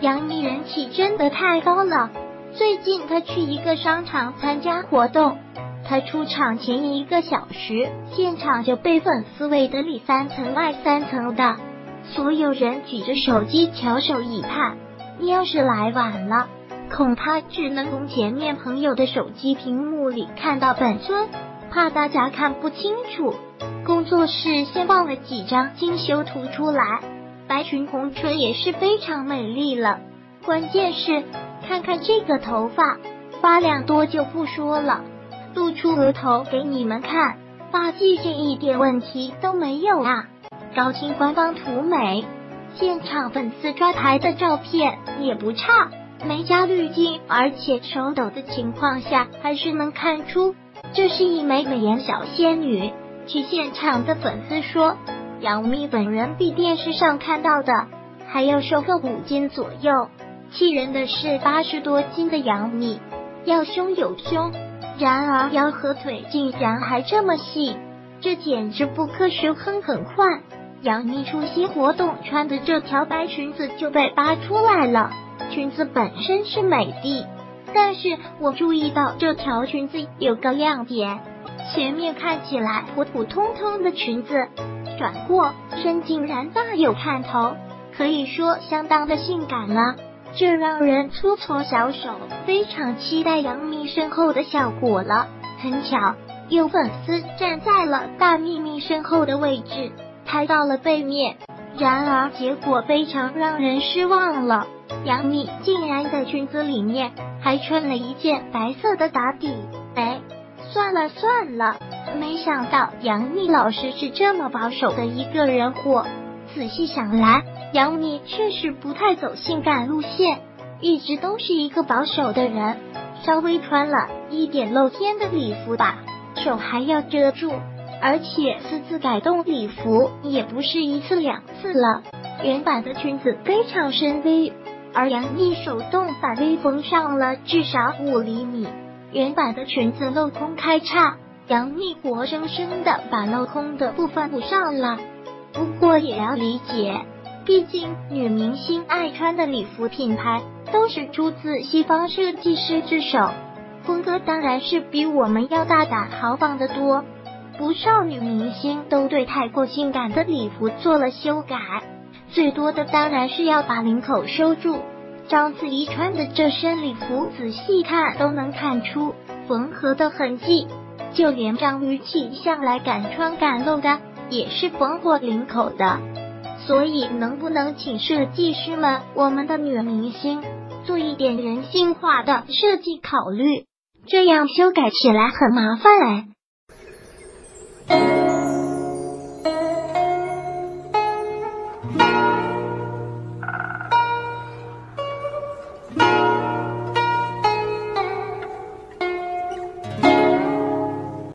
杨幂人气真的太高了。最近她去一个商场参加活动，她出场前一个小时，现场就被粉丝围得里三层外三层的，所有人举着手机翘首以盼。你要是来晚了，恐怕只能从前面朋友的手机屏幕里看到本尊，怕大家看不清楚。工作室先放了几张精修图出来，白裙红唇也是非常美丽了。关键是看看这个头发，发量多就不说了，露出额头给你们看，发际线一点问题都没有啊！高清官方图美。现场粉丝抓拍的照片也不差，没加滤镜，而且手抖的情况下，还是能看出这是一枚美颜小仙女。去现场的粉丝说，杨幂本人比电视上看到的还要瘦个五斤左右。气人的是，八十多斤的杨幂要胸有胸，然而腰和腿竟然还这么细，这简直不科学哼很快。杨幂出席活动穿的这条白裙子就被扒出来了。裙子本身是美的，但是我注意到这条裙子有个亮点，前面看起来普普通通的裙子，转过身竟然大有看头，可以说相当的性感了。这让人搓搓小手，非常期待杨幂身后的效果了。很巧，有粉丝站在了大幂幂身后的位置。拍到了背面，然而结果非常让人失望了。杨幂竟然在裙子里面还穿了一件白色的打底。哎，算了算了，没想到杨幂老师是这么保守的一个人货。仔细想来，杨幂确实不太走性感路线，一直都是一个保守的人。稍微穿了一点露肩的礼服吧，手还要遮住。而且私自改动礼服也不是一次两次了。原版的裙子非常深 V，而杨幂手动把 V 缝上了至少五厘米。原版的裙子镂空开叉，杨幂活生生的把镂空的部分补上了。不过也要理解，毕竟女明星爱穿的礼服品牌都是出自西方设计师之手，风格当然是比我们要大胆豪放的多。不少女明星都对太过性感的礼服做了修改，最多的当然是要把领口收住。章子怡穿的这身礼服，仔细看都能看出缝合的痕迹，就连张雨绮向来敢穿敢露的，也是缝过领口的。所以，能不能请设计师们，我们的女明星做一点人性化的设计考虑？这样修改起来很麻烦哎。